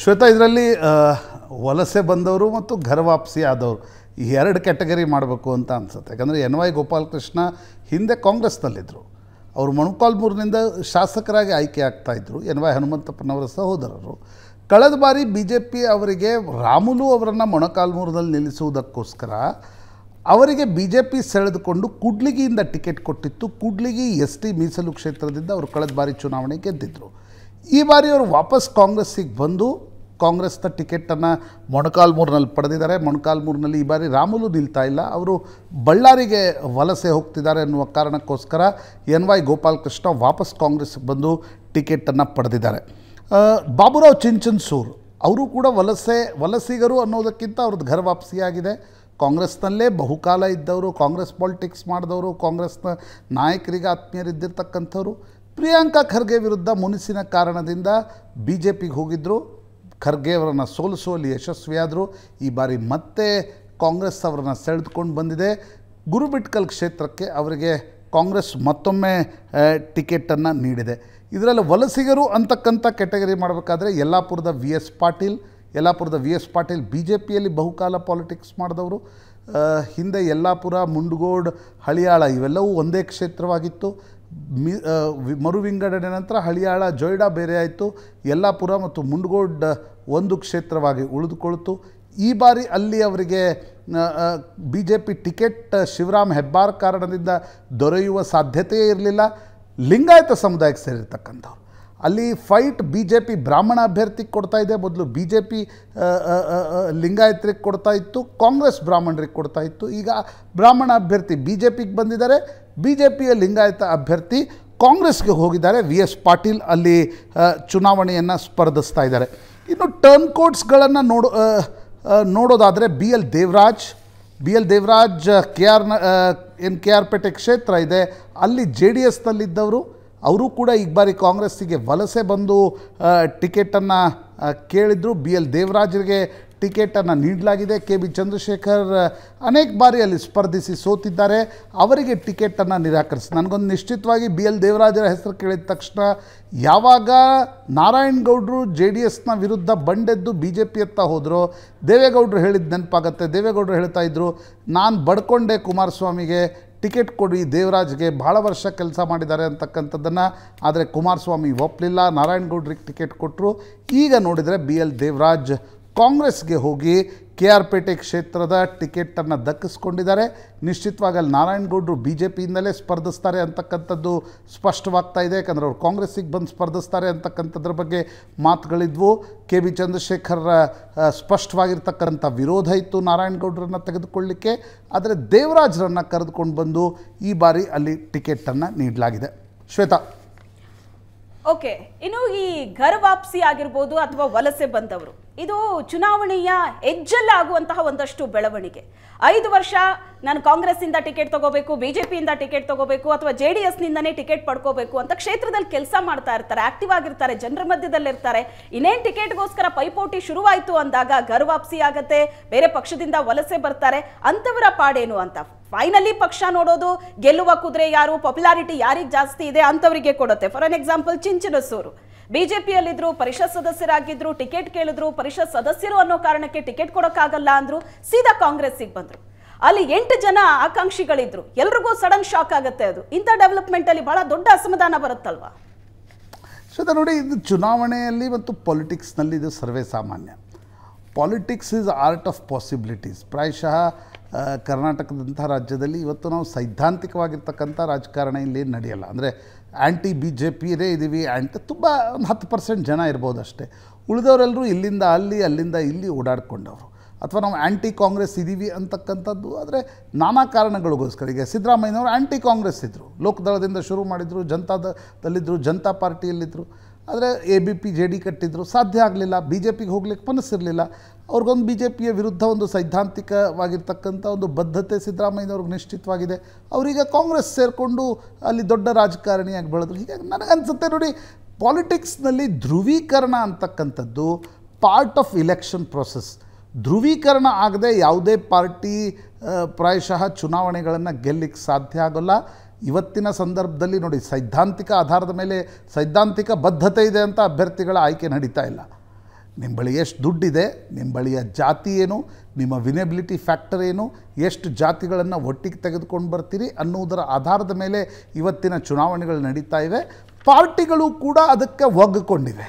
ಶ್ವೇತಾ, ಇದರಲ್ಲಿ ವಲಸೆ ಬಂದವರು ಮತ್ತು ಘರ ವಾಪಸಿ ಆದವರು, ಈ ಎರಡು ಕ್ಯಾಟಗರಿ ಮಾಡಬೇಕು ಅಂತ ಅನ್ಸುತ್ತೆ. ಯಾಕಂದರೆ ಎನ್ ವೈ ಗೋಪಾಲಕೃಷ್ಣ ಹಿಂದೆ ಕಾಂಗ್ರೆಸ್ನಲ್ಲಿದ್ದರು ಅವರು ಮೊಣಕಾಲ್ಮೂರಿನಿಂದ ಶಾಸಕರಾಗಿ ಆಯ್ಕೆ ಆಗ್ತಾಯಿದ್ರು ಎನ್ ವೈ ಹನುಮಂತಪ್ಪನವರ ಸಹೋದರರು. ಕಳೆದ ಬಾರಿ ಬಿ ಜೆ ಪಿ ಅವರಿಗೆ ರಾಮುಲು ಅವರನ್ನು ಮೊಣಕಾಲ್ಮೂರಿನಲ್ಲಿ ನಿಲ್ಲಿಸುವುದಕ್ಕೋಸ್ಕರ ಅವರಿಗೆ ಬಿ ಜೆ ಪಿ ಸೆಳೆದುಕೊಂಡು ಕೂಡ್ಲಿಗಿಯಿಂದ ಟಿಕೆಟ್ ಕೊಟ್ಟಿತ್ತು. ಕೂಡ್ಲಿಗಿ ಎಸ್ ಟಿ ಮೀಸಲು ಕ್ಷೇತ್ರದಿಂದ ಅವರು ಕಳೆದ ಬಾರಿ ಚುನಾವಣೆ ಗೆದ್ದಿದ್ದರು ಈ ಬಾರಿ ಅವರು ವಾಪಸ್ ಕಾಂಗ್ರೆಸ್ಸಿಗೆ ಬಂದು ಕಾಂಗ್ರೆಸ್ನ ಟಿಕೆಟನ್ನು ಮೊಣಕಾಲ್ಮೂರಿನಲ್ಲಿ ಪಡೆದಿದ್ದಾರೆ. ಮೊಣಕಾಲ್ಮೂರಿನಲ್ಲಿ ಈ ಬಾರಿ ರಾಮುಲು ನಿಲ್ತಾ ಇಲ್ಲ. ಅವರು ಬಳ್ಳಾರಿಗೆ ವಲಸೆ ಹೋಗ್ತಿದ್ದಾರೆ ಅನ್ನುವ ಕಾರಣಕ್ಕೋಸ್ಕರ ಎನ್ ವೈ ಗೋಪಾಲಕೃಷ್ಣ ವಾಪಸ್ ಕಾಂಗ್ರೆಸ್ಗೆ ಬಂದು ಟಿಕೆಟನ್ನು ಪಡೆದಿದ್ದಾರೆ. ಬಾಬುರಾವ್ ಚಿಂಚನ್ಸೂರ್, ಅವರು ಕೂಡ ವಲಸೆ, ವಲಸಿಗರು ಅನ್ನೋದಕ್ಕಿಂತ ಅವ್ರದ್ದು ಘರ ವಾಪಸಿಯಾಗಿದೆ. ಕಾಂಗ್ರೆಸ್ನಲ್ಲೇ ಬಹುಕಾಲ ಇದ್ದವರು, ಕಾಂಗ್ರೆಸ್ ಪಾಲಿಟಿಕ್ಸ್ ಮಾಡಿದವರು, ಕಾಂಗ್ರೆಸ್ನ ನಾಯಕರಿಗೆ ಆತ್ಮೀಯರಿದ್ದಿರ್ತಕ್ಕಂಥವ್ರು. ಪ್ರಿಯಾಂಕಾ ಖರ್ಗೆ ವಿರುದ್ಧ ಮುನಿಸಿನ ಕಾರಣದಿಂದ ಬಿ ಜೆ ಪಿಗೆ ಹೋಗಿದ್ದರು ಖರ್ಗೆ ಅವರನ್ನು ಸೋಲಿಸುವಲ್ಲಿ ಯಶಸ್ವಿಯಾದರು. ಈ ಬಾರಿ ಮತ್ತೆ ಕಾಂಗ್ರೆಸ್ ಅವರನ್ನು ಸೆಳೆದುಕೊಂಡು ಬಂದಿದೆ. ಗುರುಬಿಟ್ಕಲ್ ಕ್ಷೇತ್ರಕ್ಕೆ ಅವರಿಗೆ ಕಾಂಗ್ರೆಸ್ ಮತ್ತೊಮ್ಮೆ ಟಿಕೆಟನ್ನು ನೀಡಿದೆ. ಇದರಲ್ಲಿ ವಲಸಿಗರು ಅಂತಕ್ಕಂಥ ಕೆಟಗರಿ ಮಾಡಬೇಕಾದ್ರೆ ಯಲ್ಲಾಪುರದ V S Patil, ಯಲ್ಲಾಪುರದ V S Patil B J ಪಿಯಲ್ಲಿ ಬಹುಕಾಲ ಪಾಲಿಟಿಕ್ಸ್ ಮಾಡಿದವರು. ಹಿಂದೆ ಯಲ್ಲಾಪುರ, ಮುಂಡಗೋಡ್, ಹಳಿಯಾಳ ಇವೆಲ್ಲವೂ ಒಂದೇ ಕ್ಷೇತ್ರವಾಗಿತ್ತು. ಮಿ ಮರು ವಿಂಗಡಣೆ ನಂತರ ಹಳಿಯಾಳ, ಜೊಯ್ಡಾ ಬೇರೆ ಆಯಿತು. ಯಲ್ಲಾಪುರ ಮತ್ತು ಮುಂಡಗೋಡ್ ಒಂದು ಕ್ಷೇತ್ರವಾಗಿ ಉಳಿದುಕೊಳ್ತು. ಈ ಬಾರಿ ಅಲ್ಲಿ ಅವರಿಗೆ B J P ticket Shivaram Hebbar ಕಾರಣದಿಂದ ದೊರೆಯುವ ಸಾಧ್ಯತೆಯೇ ಇರಲಿಲ್ಲ. ಲಿಂಗಾಯತ ಸಮುದಾಯಕ್ಕೆ ಸೇರಿರ್ತಕ್ಕಂಥವ್ರು. ಅಲ್ಲಿ ಫೈಟ್ ಬಿ ಜೆ ಪಿ ಬ್ರಾಹ್ಮಣ ಅಭ್ಯರ್ಥಿಗೆ ಕೊಡ್ತಾ ಇದೆ. ಮೊದಲು ಬಿ ಜೆ ಪಿ ಲಿಂಗಾಯತರಿಗೆ ಕೊಡ್ತಾ ಇತ್ತು. ಕಾಂಗ್ರೆಸ್ ಬ್ರಾಹ್ಮಣರಿಗೆ ಕೊಡ್ತಾ ಇತ್ತು. ಈಗ ಬ್ರಾಹ್ಮಣ ಅಭ್ಯರ್ಥಿ ಬಿ ಜೆ ಪಿಗೆ ಬಂದಿದ್ದಾರೆ. ಬಿ ಜೆ ಪಿಯ ಲಿಂಗಾಯತ ಅಭ್ಯರ್ಥಿ ಕಾಂಗ್ರೆಸ್ಗೆ ಹೋಗಿದ್ದಾರೆ. ವಿ ಎಸ್ ಪಾಟೀಲ್ ಅಲ್ಲಿ ಚುನಾವಣೆಯನ್ನು ಸ್ಪರ್ಧಿಸ್ತಾ ಇದ್ದಾರೆ. ಇನ್ನು ಟರ್ನ್ ಕೋಟ್ಸ್ಗಳನ್ನು ನೋಡು ನೋಡೋದಾದರೆ B L Devaraj B L Devaraj K R ಏನು ಕೆ ಆರ್ ಪೇಟೆ ಕ್ಷೇತ್ರ ಇದೆ. ಅಲ್ಲಿ ಜೆ ಡಿ ಎಸ್ನಲ್ಲಿದ್ದವರು ಅವರು ಕೂಡ ಈಗ ಬಾರಿ ಕಾಂಗ್ರೆಸ್ಸಿಗೆ ವಲಸೆ ಬಂದು ಟಿಕೆಟನ್ನು ಕೇಳಿದರು. ಬಿ ಎಲ್ ದೇವರಾಜರಿಗೆ ಟಿಕೆಟನ್ನು ನೀಡಲಾಗಿದೆ. ಕೆ ಬಿ ಚಂದ್ರಶೇಖರ್ ಅನೇಕ ಬಾರಿ ಅಲ್ಲಿ ಸ್ಪರ್ಧಿಸಿ ಸೋತಿದ್ದಾರೆ. ಅವರಿಗೆ ಟಿಕೆಟನ್ನು ನಿರಾಕರಿಸಿ. ನನಗೊಂದು ನಿಶ್ಚಿತವಾಗಿ ಬಿ ಎಲ್ ದೇವರಾಜರ ಹೆಸರು ಕೇಳಿದ ತಕ್ಷಣ ಯಾವಾಗ ನಾರಾಯಣಗೌಡರು ಜೆ ಡಿ ಎಸ್ನ ವಿರುದ್ಧ ಬಂಡೆದ್ದು ಬಿ ಜೆ ಪಿಯತ್ತ ಹೋದರು, ದೇವೇಗೌಡರು ಹೇಳಿದ ನೆನಪಾಗತ್ತೆ. ದೇವೇಗೌಡರು ಹೇಳ್ತಾ ಇದ್ದರು ನಾನು ಬಡ್ಕೊಂಡೆ ಕುಮಾರಸ್ವಾಮಿಗೆ, ಟಿಕೆಟ್ ಕೊಡಿ, ದೇವರಾಜ್ಗೆ ಭಾಳ ವರ್ಷ ಕೆಲಸ ಮಾಡಿದ್ದಾರೆ ಅಂತಕ್ಕಂಥದ್ದನ್ನು. ಆದರೆ ಕುಮಾರಸ್ವಾಮಿ ಒಪ್ಪಲಿಲ್ಲ ನಾರಾಯಣಗೌಡ್ರಿಗೆ ಟಿಕೆಟ್ ಕೊಟ್ಟರು ಈಗ ನೋಡಿದರೆ ಬಿ ಎಲ್ ದೇವರಾಜ್ ಕಾಂಗ್ರೆಸ್ಗೆ ಹೋಗಿ ಕೆ ಆರ್ ಪೇಟೆ ಕ್ಷೇತ್ರದ ಟಿಕೆಟನ್ನು ದಕ್ಕಿಸ್ಕೊಂಡಿದ್ದಾರೆ. ನಿಶ್ಚಿತವಾಗಿ ಅಲ್ಲಿ ನಾರಾಯಣಗೌಡರು ಬಿ ಜೆ ಪಿಯಿಂದಲೇ ಸ್ಪರ್ಧಿಸ್ತಾರೆ ಅಂತಕ್ಕಂಥದ್ದು ಸ್ಪಷ್ಟವಾಗ್ತಾ ಇದೆ. ಯಾಕಂದರೆ ಅವರು ಕಾಂಗ್ರೆಸ್ಸಿಗೆ ಬಂದು ಸ್ಪರ್ಧಿಸ್ತಾರೆ ಅಂತಕ್ಕಂಥದ್ರ ಬಗ್ಗೆ ಮಾತುಗಳಿದ್ವು. ಕೆ ಬಿ ಚಂದ್ರಶೇಖರ್ ಸ್ಪಷ್ಟವಾಗಿರ್ತಕ್ಕಂಥ ವಿರೋಧ ಇತ್ತು ನಾರಾಯಣಗೌಡರನ್ನು ತೆಗೆದುಕೊಳ್ಳಿಕ್ಕೆ. ಆದರೆ ದೇವರಾಜರನ್ನು ಕರೆದುಕೊಂಡು ಬಂದು ಈ ಬಾರಿ ಅಲ್ಲಿ ಟಿಕೆಟನ್ನು ನೀಡಲಾಗಿದೆ. ಶ್ವೇತಾ. ಓಕೆ, ಇನ್ನು ಈ ಘರ್ ವಾಪಸಿ ಆಗಿರ್ಬೋದು ಅಥವಾ ವಲಸೆ ಬಂದವರು, ಇದು ಚುನಾವಣೆಯ ಹೆಜ್ಜಲ್ಲಾಗುವಂತಹ ಒಂದಷ್ಟು ಬೆಳವಣಿಗೆ. ಐದು ವರ್ಷ ನಾನು ಕಾಂಗ್ರೆಸ್ಸಿಂದ ಟಿಕೆಟ್ ತಗೋಬೇಕು, ಬಿಜೆಪಿಯಿಂದ ಟಿಕೆಟ್ ತಗೋಬೇಕು ಅಥವಾ ಜೆ ಡಿ ಎಸ್ನಿಂದನೇ ಟಿಕೆಟ್ ಪಡ್ಕೋಬೇಕು ಅಂತ ಕ್ಷೇತ್ರದಲ್ಲಿ ಕೆಲಸ ಮಾಡ್ತಾ ಇರ್ತಾರೆ ಆಕ್ಟಿವ್ ಆಗಿರ್ತಾರೆ, ಜನರ ಮಧ್ಯದಲ್ಲಿರ್ತಾರೆ ಇನ್ನೇನು ಟಿಕೆಟ್ಗೋಸ್ಕರ ಪೈಪೋಟಿ ಶುರುವಾಯಿತು ಅಂದಾಗ ಘರ ವಾಪಸಿ ಆಗತ್ತೆ, ಬೇರೆ ಪಕ್ಷದಿಂದ ವಲಸೆ ಬರ್ತಾರೆ, ಅಂಥವರ ಪಾಡೇನು ಅಂತ. ಫೈನಲಿ ಪಕ್ಷ ನೋಡೋದು, ಗೆಲ್ಲುವ ಕುದುರೆ ಯಾರು ಪಾಪ್ಯುಲಾರಿಟಿ ಯಾರಿಗೆ ಜಾಸ್ತಿ ಇದೆ ಅಂಥವರಿಗೆ ಕೊಡುತ್ತೆ. For an example Chinchansur. ಬಿಜೆಪಿಯಲ್ಲಿದ್ರು ಪರಿಷತ್ ಸದಸ್ಯರಾಗಿದ್ರು, ಟಿಕೆಟ್ ಕೇಳಿದ್ರು, ಪರಿಷತ್ ಸದಸ್ಯರು ಅನ್ನೋ ಕಾರಣಕ್ಕೆ ಟಿಕೆಟ್ ಕೊಡೋಕ್ಕಾಗಲ್ಲ ಅಂದ್ರು, ಸೀದಾ ಕಾಂಗ್ರೆಸ್ಸಿಗೆ ಬಂದ್ರು. ಅಲ್ಲಿ ಎಂಟು ಜನ ಆಕಾಂಕ್ಷಿಗಳಿದ್ರು. ಎಲ್ರಿಗೂ ಸಡನ್ ಶಾಕ್ ಆಗುತ್ತೆ ಅದು. ಇಂಥ ಡೆವಲಪ್ಮೆಂಟ್ ಅಲ್ಲಿ ಬಹಳ ದೊಡ್ಡ ಅಸಮಾಧಾನ ಬರುತ್ತಲ್ವಾ? ಶ್ವೇತಾ ನೋಡಿ, ಇದು ಚುನಾವಣೆಯಲ್ಲಿ ಮತ್ತು ಪಾಲಿಟಿಕ್ಸ್ನಲ್ಲಿ ಇದು ಸರ್ವೇ ಸಾಮಾನ್ಯ. Politics is art of possibilities ಪ್ರಾಯಶಃ ಕರ್ನಾಟಕದಂಥ ರಾಜ್ಯದಲ್ಲಿ ಇವತ್ತು ನಾವು ಸೈದ್ಧಾಂತಿಕವಾಗಿರ್ತಕ್ಕಂಥ ರಾಜಕಾರಣ ಇಲ್ಲಿ ನಡೆಯಲ್ಲ. ಅಂದರೆ ಆ್ಯಂಟಿ ಬಿ ಜೆ ಪಿರೇ ಇದ್ದೀವಿ ಆ್ಯಂಟಿ ತುಂಬ ಒಂದು ಹತ್ತು ಪರ್ಸೆಂಟ್ ಜನ ಇರ್ಬೋದು ಅಷ್ಟೇ. ಉಳಿದವರೆಲ್ಲರೂ ಇಲ್ಲಿಂದ ಅಲ್ಲಿ, ಅಲ್ಲಿಂದ ಇಲ್ಲಿ ಓಡಾಡ್ಕೊಂಡವರು. ಅಥವಾ ನಾವು ಆ್ಯಂಟಿ ಕಾಂಗ್ರೆಸ್ ಇದ್ದೀವಿ ಅಂತಕ್ಕಂಥದ್ದು, ಆದರೆ ನಾನಾ ಕಾರಣಗಳಿಗೋಸ್ಕರ. ಈಗ ಸಿದ್ದರಾಮಯ್ಯನವರು ಆ್ಯಂಟಿ ಕಾಂಗ್ರೆಸ್ ಇದ್ದರು ಲೋಕದಳದಿಂದ ಶುರು ಮಾಡಿದರು ಜನತಾದಲ್ಲಿದ್ದರು ಜನತಾ ಪಾರ್ಟಿಯಲ್ಲಿದ್ದರು ಆದರೆ A B P J D ಕಟ್ಟಿದ್ರು. ಸಾಧ್ಯ ಆಗಲಿಲ್ಲ. ಬಿ ಜೆ ಪಿಗೆ ಹೋಗ್ಲಿಕ್ಕೆ ಮನಸ್ಸಿರಲಿಲ್ಲ. ಅವ್ರಿಗೊಂದು ಬಿ ಜೆ ಪಿಯ ವಿರುದ್ಧ ಒಂದು ಸೈದ್ಧಾಂತಿಕವಾಗಿರ್ತಕ್ಕಂಥ ಒಂದು ಬದ್ಧತೆ ಸಿದ್ದರಾಮಯ್ಯನವ್ರಿಗೆ ನಿಶ್ಚಿತವಾಗಿದೆ. ಅವರೀಗ ಕಾಂಗ್ರೆಸ್ ಸೇರಿಕೊಂಡು ಅಲ್ಲಿ ದೊಡ್ಡ ರಾಜಕಾರಣಿಯಾಗಿ ಬೆಳೆದ್ರು. ಹೀಗಾಗಿ ನನಗನ್ಸುತ್ತೆ ನೋಡಿ ಪಾಲಿಟಿಕ್ಸ್ನಲ್ಲಿ ಧ್ರುವೀಕರಣ ಅಂತಕ್ಕಂಥದ್ದು ಪಾರ್ಟ್ ಆಫ್ ಇಲೆಕ್ಷನ್ ಪ್ರೊಸೆಸ್ ಧ್ರುವೀಕರಣ ಆಗದೆ ಯಾವುದೇ ಪಾರ್ಟಿ ಪ್ರಾಯಶಃ ಚುನಾವಣೆಗಳನ್ನು ಗೆಲ್ಲಿಕ್ಕೆ ಸಾಧ್ಯ ಆಗೋಲ್ಲ. ಇವತ್ತಿನ ಸಂದರ್ಭದಲ್ಲಿ ನೋಡಿ, ಸೈದ್ಧಾಂತಿಕ ಆಧಾರದ ಮೇಲೆ ಸೈದ್ಧಾಂತಿಕ ಬದ್ಧತೆ ಇದೆ ಅಂತ ಅಭ್ಯರ್ಥಿಗಳ ಆಯ್ಕೆ ನಡೀತಾ ಇಲ್ಲ. ನಿಮ್ಮ ಬಳಿ ಎಷ್ಟು ದುಡ್ಡಿದೆ ನಿಮ್ಮ ಬಳಿಯ ಜಾತಿ ಏನು, ನಿಮ್ಮ ವಿನೆಬಿಲಿಟಿ ಫ್ಯಾಕ್ಟರ್ ಏನು, ಎಷ್ಟು ಜಾತಿಗಳನ್ನು ಒಟ್ಟಿಗೆ ತೆಗೆದುಕೊಂಡು ಬರ್ತೀರಿ ಅನ್ನುವುದರ ಆಧಾರದ ಮೇಲೆ ಇವತ್ತಿನ ಚುನಾವಣೆಗಳು ನಡೀತಾ ಇವೆ. ಪಾರ್ಟಿಗಳು ಕೂಡ ಅದಕ್ಕೆ ಒಗ್ಗಿಕೊಂಡಿವೆ